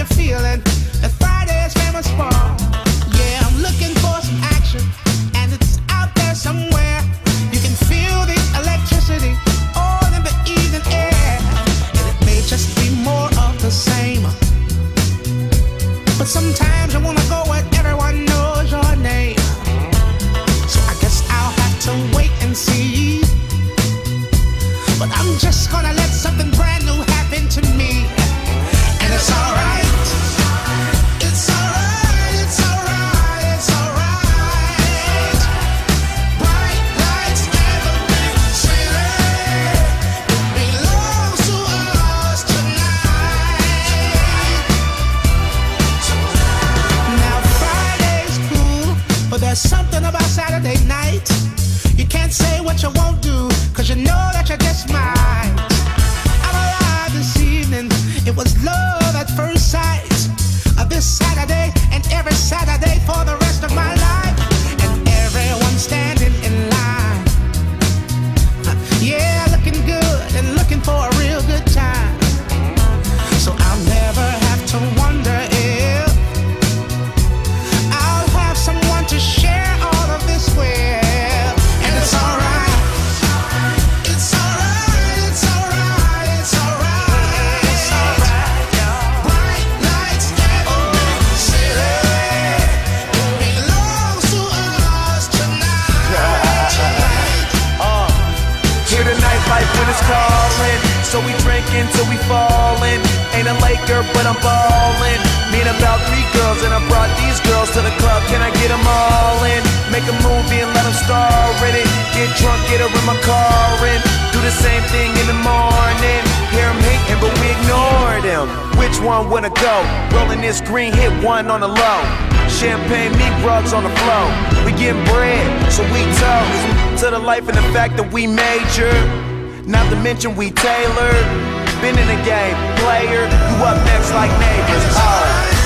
You're feeling? Night. You can't say what you won't do, cause you know that you're just might. Calling. So we drinking till we falling. Ain't a Laker, but I'm ballin'. Mean about three girls, and I brought these girls to the club. Can I get them all in? Make a movie and let them star in it. Get drunk, get her in my car and do the same thing in the morning. Hear them hating, but we ignore them. Which one wanna go? Rolling this green, hit one on the low. Champagne, meat rugs on the floor. We getting bread, so we toast to the life and the fact that we major. Not to mention we tailored. Been in the game, player. You up next like neighbors. Oh.